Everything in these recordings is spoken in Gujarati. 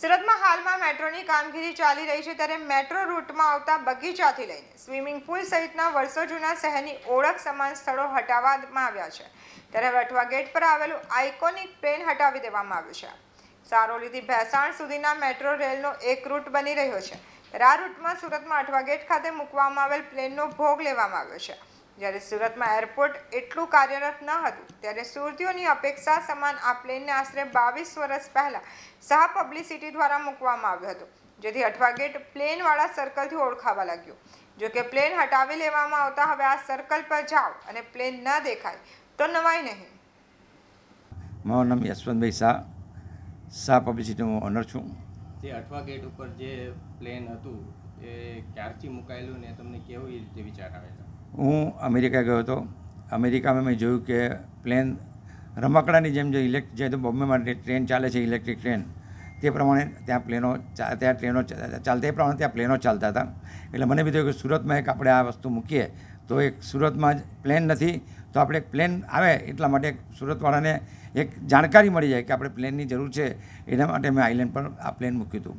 સુરતમાં હાલમાં મેટ્રોની કામગીરી ચાલી રહી છે ત્યારે મેટ્રો રૂટમાં આવતા બગીચાથી લઈને સ્વિમિંગ પુલ સહિતના વર્ષો જૂના શહેરની ઓળખ સમાન સ્થળો હટાવવામાં આવ્યા છે. ત્યારે વટવા ગેટ પર આવેલું આઇકોનિક પ્લેન હટાવી દેવામાં આવ્યું છે. સારોલીથી ભેસાણ સુધીના મેટ્રો રેલનો એક રૂટ બની રહ્યો છે. આ રૂટમાં સુરતમાં અઠવા ગેટ ખાતે મૂકવામાં આવેલ પ્લેનનો ભોગ લેવામાં આવ્યો છે. જ્યારે સુરતમાં એરપોર્ટ એટલું કાર્યરત ન હતું ત્યારે સુરતીઓની અપેક્ષા સમાન આ પ્લેનને આશરે બાવીસ વર્ષ પહેલાં સહ પબ્લિસિટી દ્વારા મૂકવામાં આવ્યો હતો જેથી અઠવા ગેટ પ્લેનવાળા સર્કલથી ઓળખાવા લાગ્યો. જો કે પ્લેન હટાવી લેવામાં આવતા હવે આ સર્કલ પર જાઓ અને પ્લેન ન દેખાય તો નવાય નહીં. મારું નામ યશવંતભાઈ શાહ શાહ પબ્લિસિટીનો ઓનર છું. જે અઠવા ગેટ ઉપર જે પ્લેન હતું એ ક્યારથી મુકાયેલું ને તમને કેવી રીતે વિચાર આવે છે? હું અમેરિકા ગયો હતો. અમેરિકામાં મેં જોયું કે પ્લેન રમકડાની જેમ જે ઇલેક્ટ જે બોમ્બે માટે ટ્રેન ચાલે છે, ઇલેક્ટ્રિક ટ્રેન, તે પ્રમાણે ત્યાં પ્લેનો ત્યાં ટ્રેનો ચાલતા, એ પ્રમાણે ત્યાં પ્લેનો ચાલતા હતા. એટલે મને બી થયું કે સુરતમાં એક આપણે આ વસ્તુ મૂકીએ, તો એક સુરતમાં જ પ્લેન નથી, તો આપણે એક પ્લેન આવે એટલા માટે સુરતવાળાને એક જાણકારી મળી જાય કે આપણે પ્લેનની જરૂર છે, એના માટે મેં આઇલેન્ડ પર આ પ્લેન મૂક્યું હતું.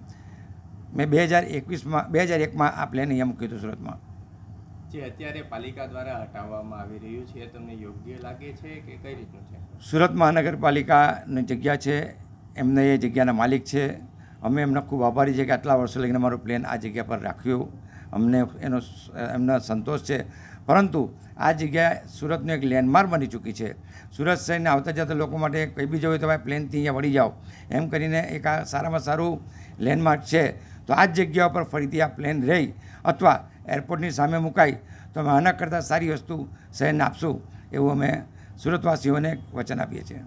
મેં બે હજાર એકવીસમાં, બે હજાર એકમાં આ પ્લેન અહીંયા મૂક્યું હતું સુરતમાં. જે અત્યારે પાલિકા દ્વારા હટાવવામાં આવી રહ્યું છે, તમને યોગ્ય લાગે છે કે કઈ રીતનું છે? સુરત મહાનગરપાલિકાની જગ્યા છે, એમને એ જગ્યાના માલિક છે. અમે એમના ખૂબ આભારી છે કે આટલા વર્ષો લઈને અમારું પ્લેન આ જગ્યા પર રાખ્યું. અમને એનો એમનો સંતોષ છે. પરંતુ આ જગ્યા સુરતનું એક લેન્ડમાર્ક બની ચૂકી છે. સુરત શહેરને આવતા જતા લોકો માટે કંઈ બી જવું હોય તો ભાઈ પ્લેનથી અહીંયા વળી જાઓ. એમ કરીને એક આ સારામાં સારું લેન્ડમાર્ક છે. તો આ જ જગ્યા પર ફરીથી આ પ્લેન રહી. અથવા એરપોર્ટની સામે મુકાઈ. તો અમે આના કરતાં સારી વસ્તુ શહેરને આપશું, એવું અમે સુરતવાસીઓને વચન આપીએ છીએ.